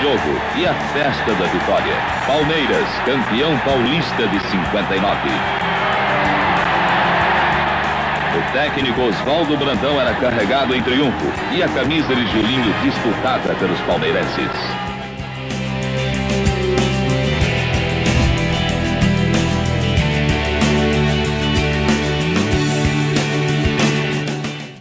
jogo e a festa da vitória. Palmeiras, campeão paulista de 59. O técnico Oswaldo Brandão era carregado em triunfo e a camisa de Julinho disputada pelos palmeirenses.